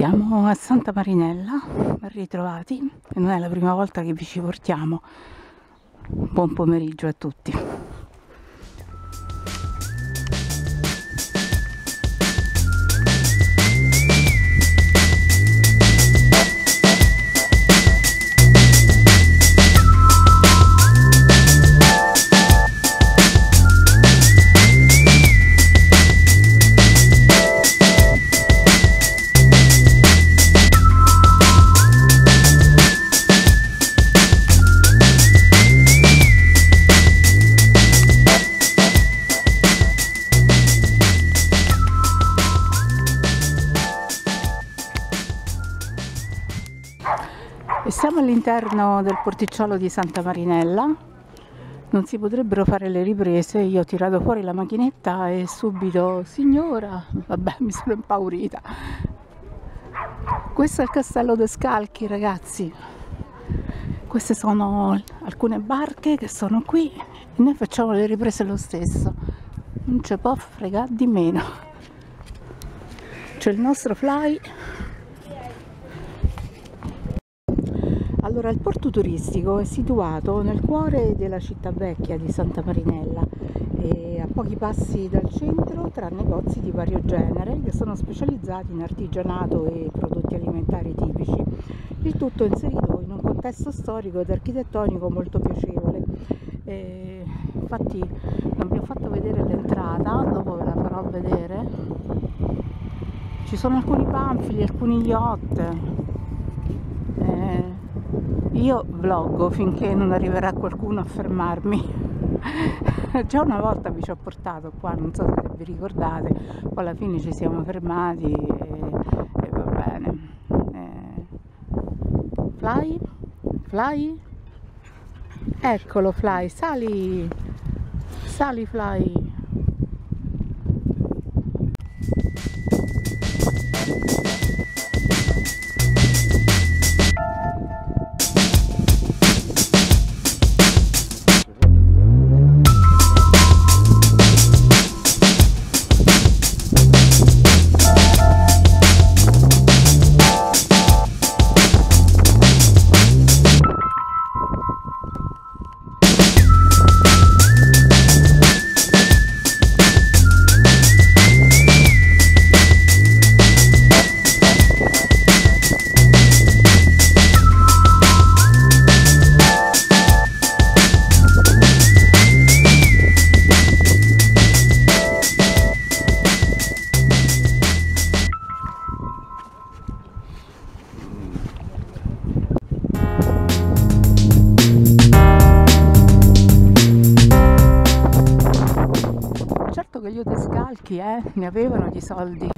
Siamo a Santa Marinella, ben ritrovati, non è la prima volta che vi ci portiamo. Buon pomeriggio a tutti. Siamo all'interno del porticciolo di Santa Marinella. Non si potrebbero fare le riprese, io ho tirato fuori la macchinetta e subito, signora, vabbè, mi sono impaurita. Questo è il castello de Scalchi, ragazzi. Queste sono alcune barche che sono qui e noi facciamo le riprese lo stesso. Non ci può fregare di meno. C'è il nostro fly Allora, il porto turistico è situato nel cuore della città vecchia di Santa Marinella, a pochi passi dal centro tra negozi di vario genere che sono specializzati in artigianato e prodotti alimentari tipici. Il tutto inserito in un contesto storico ed architettonico molto piacevole. E infatti non vi ho fatto vedere l'entrata, dopo ve la farò vedere. Ci sono alcuni panfili, alcuni yacht, io vloggo finché non arriverà qualcuno a fermarmi. Già una volta vi ci ho portato qua, non so se vi ricordate, poi alla fine ci siamo fermati e, e va bene. Eh, fly? Fly? Eccolo Fly, sali! Sali Fly! Che gli odescalchi eh, ne avevano di soldi.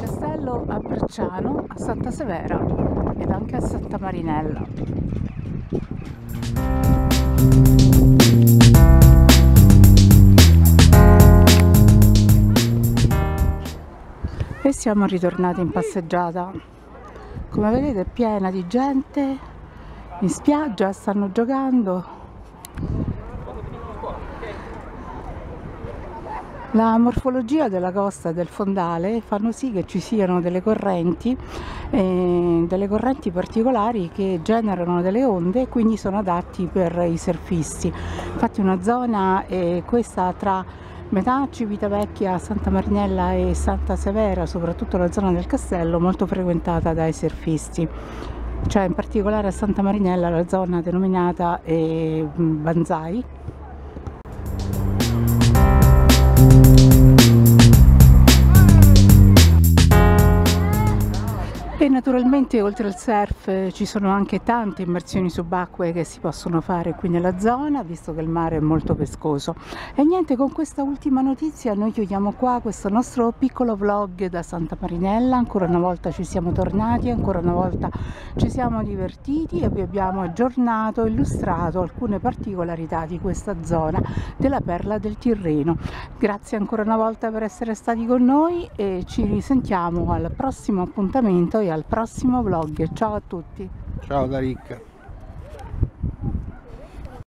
Castello a Bracciano, a Santa Severa ed anche a Santa Marinella. E siamo ritornati in passeggiata. Come vedete è piena di gente in spiaggia stanno giocando La morfologia della costa del fondale fanno sì che ci siano delle correnti, eh, delle correnti particolari che generano delle onde e quindi sono adatti per i surfisti. Infatti una zona è questa tra metà Civitavecchia, Santa Marinella e Santa Severa, soprattutto la zona del castello, molto frequentata dai surfisti cioè in particolare a Santa Marinella la zona denominata eh, Banzai naturalmente oltre al surf eh, ci sono anche tante immersioni subacquee che si possono fare qui nella zona visto che il mare è molto pescoso. E niente con questa ultima notizia noi chiudiamo qua questo nostro piccolo vlog da Santa Marinella. Ancora una volta ci siamo tornati ancora una volta ci siamo divertiti e vi abbiamo aggiornato illustrato alcune particolarità di questa zona della perla del Tirreno. Grazie ancora una volta per essere stati con noi e ci risentiamo al prossimo appuntamento e al prossimo vlog. Ciao a tutti. Ciao da ricca